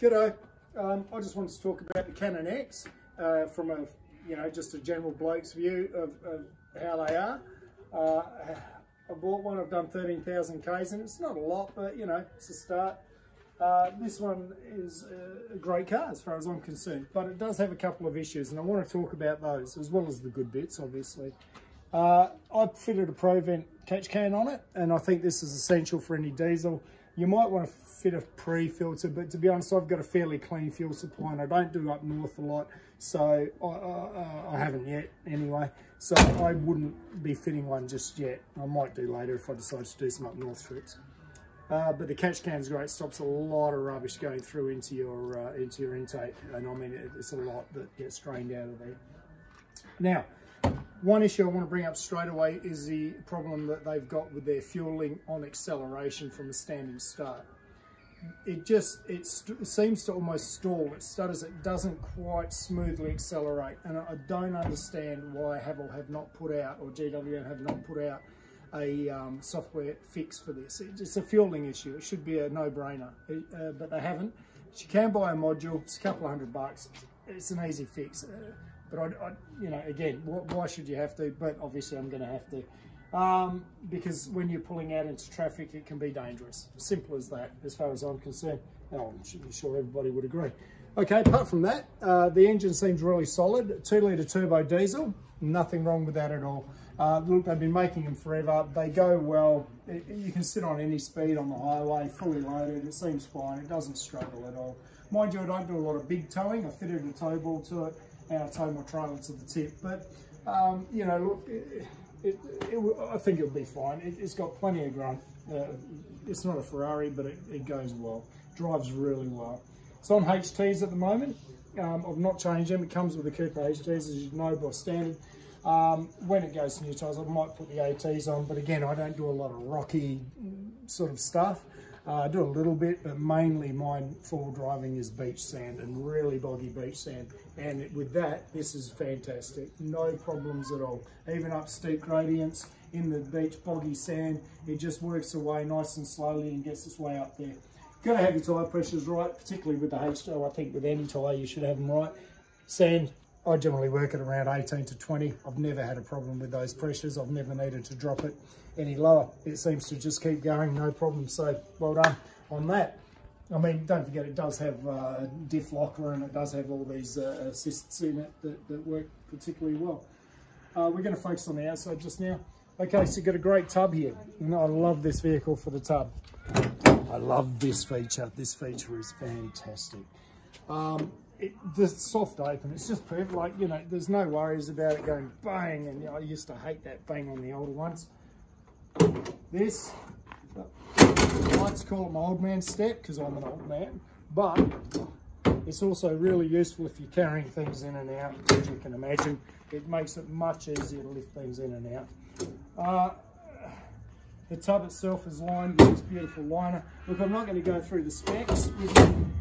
G'day. Um, I just wanted to talk about the Cannon X uh, from a, you know, just a general bloke's view of, of how they are. Uh, I bought one, I've done 13,000 Ks and it's not a lot, but you know, it's a start. Uh, this one is a great car as far as I'm concerned, but it does have a couple of issues and I want to talk about those as well as the good bits, obviously. Uh, I fitted a Provent catch can on it and I think this is essential for any diesel. You might want to fit a pre-filter, but to be honest, I've got a fairly clean fuel supply and I don't do up north a lot, so I, uh, I haven't yet anyway. So I wouldn't be fitting one just yet. I might do later if I decide to do some up north trips. Uh, but the catch can is great, stops a lot of rubbish going through into your uh, into your intake, and I mean it's a lot that gets drained out of there. Now, one issue I want to bring up straight away is the problem that they've got with their fueling on acceleration from a standing start. It just, it, seems to almost stall. It stutters, it doesn't quite smoothly accelerate. And I don't understand why Haval have not put out, or GWM have not put out a um, software fix for this. It's a fueling issue. It should be a no-brainer, uh, but they haven't. You can buy a module. It's a couple of hundred bucks. It's an easy fix. Uh, but I, I, you know, again, why should you have to? But obviously, I'm going to have to, um, because when you're pulling out into traffic, it can be dangerous. Simple as that, as far as I'm concerned. I'm sure everybody would agree. Okay, apart from that, uh, the engine seems really solid. Two litre turbo diesel, nothing wrong with that at all. Uh, look, they've been making them forever. They go well. It, you can sit on any speed on the highway, fully loaded. It seems fine. It doesn't struggle at all. Mind you, I don't do a lot of big towing. I fitted a tow ball to it and I tow my trailer to the tip. But, um, you know, look, it, it, it, I think it'll be fine. It, has got plenty of grunt. Uh, it's not a Ferrari, but it, goes well. Drives really well. It's on HTs at the moment. Um, I've not changed them. It comes with the Cooper HTs, as you know, by standard. Um, when it goes to new tyres, I might put the ATs on, but again, I don't do a lot of rocky sort of stuff. Uh, I do a little bit, but mainly my full driving is beach sand and really boggy beach sand. And with that, this is fantastic. No problems at all. Even up steep gradients in the beach boggy sand, it just works away nice and slowly and gets its way up there. Got to have your tyre pressures right, particularly with the H2. I think with any tyre, you should have them right. Sand, I generally work at around 18 to 20. I've never had a problem with those pressures. I've never needed to drop it any lower. It seems to just keep going, no problem. So well done on that. I mean, don't forget it does have uh, diff locker and it does have all these uh, assists in it that, that work particularly well. Uh, we're going to focus on the outside just now. Okay, so you've got a great tub here. And I love this vehicle for the tub. I love this feature. This feature is fantastic. Um, it, the soft open, it's just perfect. Like, you know, there's no worries about it going bang. And you know, I used to hate that bang on the older ones. This, I like to call it my old man step because I'm an old man. But it's also really useful if you're carrying things in and out, as you can imagine. It makes it much easier to lift things in and out. Uh, the tub itself is lined with this beautiful liner. Look, I'm not going to go through the specs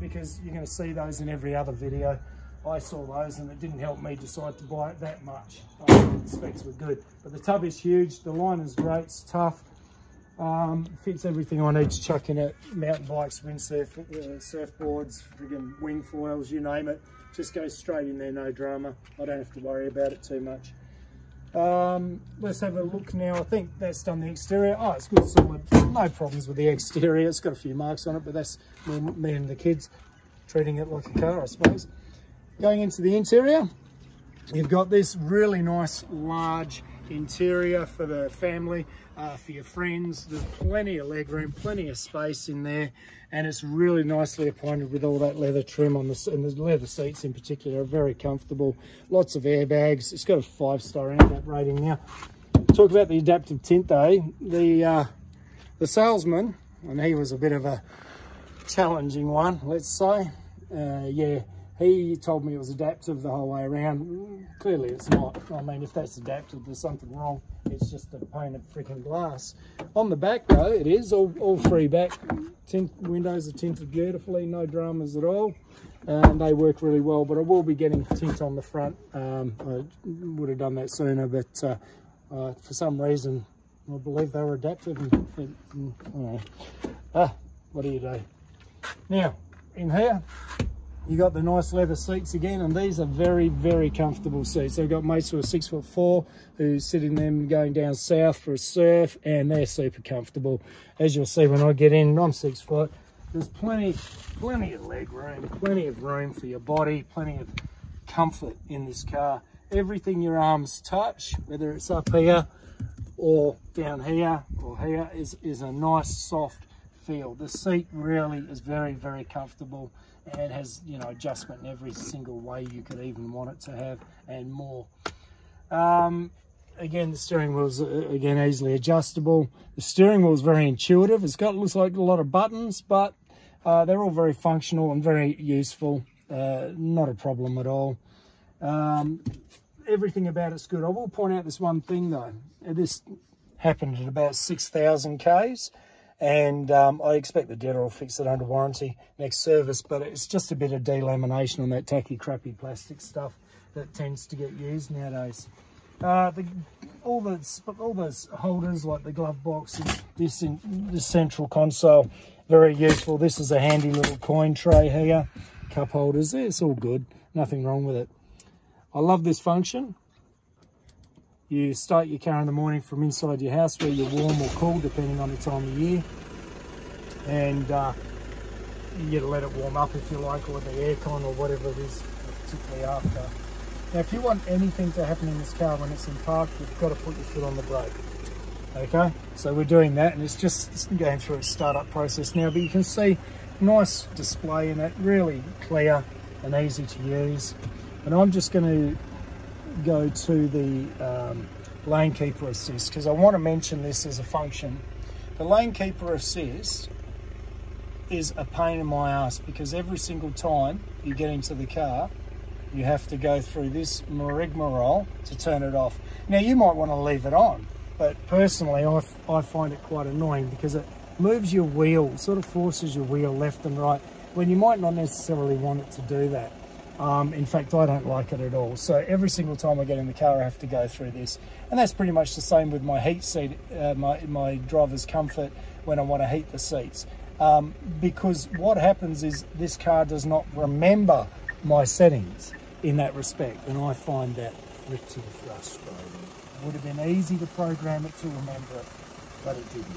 because you're going to see those in every other video. I saw those and it didn't help me decide to buy it that much. The specs were good. But the tub is huge, the liner's great, it's tough. Um, fits everything I need to chuck in it. Mountain bikes, windsurf, uh, surfboards, friggin' wing foils, you name it. Just goes straight in there, no drama. I don't have to worry about it too much. Um, let's have a look now. I think that's done the exterior. Oh, it's good solid. No problems with the exterior. It's got a few marks on it, but that's me, me and the kids treating it like a car, I suppose. Going into the interior, you've got this really nice large interior for the family, uh, for your friends. There's plenty of legroom, plenty of space in there, and it's really nicely appointed with all that leather trim on the and the leather seats in particular are very comfortable. Lots of airbags. It's got a five-star NCAP rating now. Talk about the adaptive tint though. The uh, the salesman, and he was a bit of a challenging one, let's say. Uh, yeah, he told me it was adaptive the whole way around. Clearly it's not. I mean, if that's adaptive, there's something wrong. It's just a pane of freaking glass. On the back though, it is all, all three back windows are tinted beautifully, no dramas at all. And they work really well, but I will be getting tint on the front. Um, I would have done that sooner, but uh, uh, for some reason, I believe they were adaptive. And, and, and, ah, what do you do? Now, in here, you got the nice leather seats again, and these are very, very comfortable seats. I've got mates who are six foot four who's sitting them going down south for a surf, and they're super comfortable. As you'll see when I get in, I'm six foot. There's plenty, plenty of leg room, plenty of room for your body, plenty of comfort in this car. Everything your arms touch, whether it's up here or down here or here, is, is a nice soft feel. The seat really is very, very comfortable and has, you know, adjustment in every single way you could even want it to have and more. Um, again, the steering wheel's, uh, again, easily adjustable. The steering wheel is very intuitive. It's got, looks like a lot of buttons, but uh, they're all very functional and very useful. Uh, not a problem at all. Um, everything about it's good. I will point out this one thing though. This happened at about 6,000 Ks and um, I expect the dealer will fix it under warranty next service, but it's just a bit of delamination on that tacky, crappy plastic stuff that tends to get used nowadays. Uh, the, all all those holders like the glove box, this in the central console, very useful. This is a handy little coin tray here, cup holders. It's all good, nothing wrong with it. I love this function. You start your car in the morning from inside your house where you're warm or cool, depending on the time of year. And uh, you let it warm up if you like, or the aircon or whatever it is, particularly after. Now, if you want anything to happen in this car when it's in park, you've got to put your foot on the brake. Okay, so we're doing that, and it's just going through its startup process now, but you can see nice display in it, really clear and easy to use and I'm just going to go to the um, lane keeper assist because I want to mention this as a function. The lane keeper assist is a pain in my ass because every single time you get into the car you have to go through this rigmarole to turn it off. Now you might want to leave it on but personally I, I find it quite annoying because it moves your wheel, sort of forces your wheel left and right when you might not necessarily want it to do that. Um, in fact, I don't like it at all. So every single time I get in the car, I have to go through this. And that's pretty much the same with my heat seat, uh, my, my driver's comfort when I want to heat the seats. Um, because what happens is this car does not remember my settings in that respect. And I find that pretty frustrating. It would have been easy to program it to remember it, but it didn't.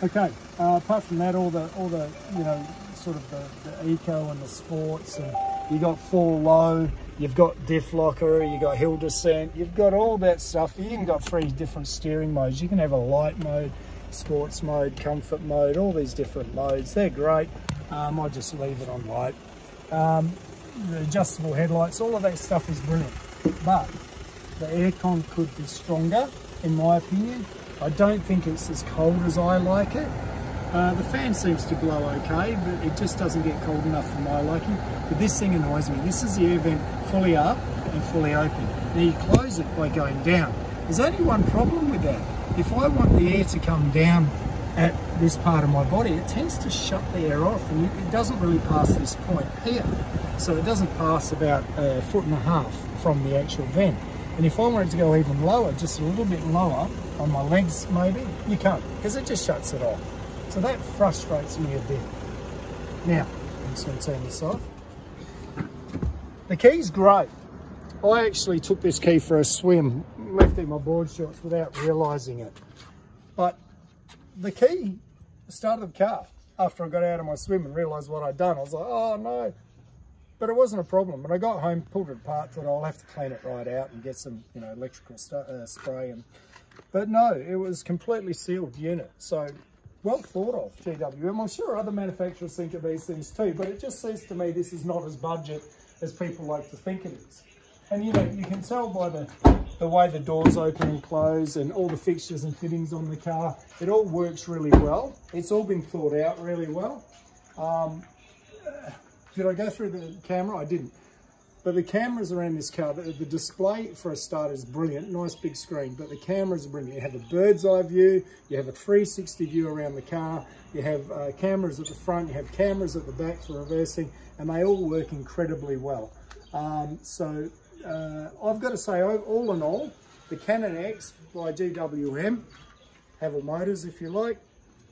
Okay, uh, apart from that, all the, all the, you know, sort of the, the eco and the sports and you got full low, you've got diff locker, you've got hill descent, you've got all that stuff. You even got three different steering modes. You can have a light mode, sports mode, comfort mode, all these different modes. They're great. Um, I just leave it on light. Um, the adjustable headlights, all of that stuff is brilliant. But the aircon could be stronger, in my opinion. I don't think it's as cold as I like it. Uh, the fan seems to blow okay, but it just doesn't get cold enough for my liking. But this thing annoys me. This is the air vent fully up and fully open. Now you close it by going down. There's only one problem with that. If I want the air to come down at this part of my body, it tends to shut the air off and it doesn't really pass this point here. So it doesn't pass about a foot and a half from the actual vent. And if I want it to go even lower, just a little bit lower, on my legs maybe, you can't, because it just shuts it off. So that frustrates me a bit. Now, I'm just going to turn this off. The key's great. I actually took this key for a swim, left it in my board shorts without realising it. But the key started the car after I got out of my swim and realised what I'd done. I was like, oh no. But it wasn't a problem. When I got home, pulled it apart, thought I'll have to clean it right out and get some, you know, electrical uh, spray. And But no, it was completely sealed unit. So well thought of, GWM. I'm sure other manufacturers think of these things too, but it just says to me this is not as budget as people like to think it is. And you know, you can tell by the, the way the doors open and close and all the fixtures and fittings on the car, it all works really well. It's all been thought out really well. Um, did I go through the camera? I didn't. But the cameras around this car, the, the, display for a start is brilliant, nice big screen, but the cameras are brilliant. You have a bird's eye view, you have a 360 view around the car, you have uh, cameras at the front, you have cameras at the back for reversing, and they all work incredibly well. Um, so uh, I've got to say, all in all, the Cannon X by GWM, Haval Motors if you like,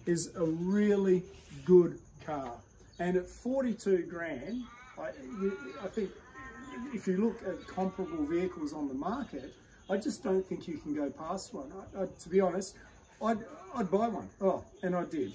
is a really good car. And at 42 grand, I, I think if you look at comparable vehicles on the market, I just don't think you can go past one. I, I, to be honest, I'd, I'd buy one. Oh, and I did.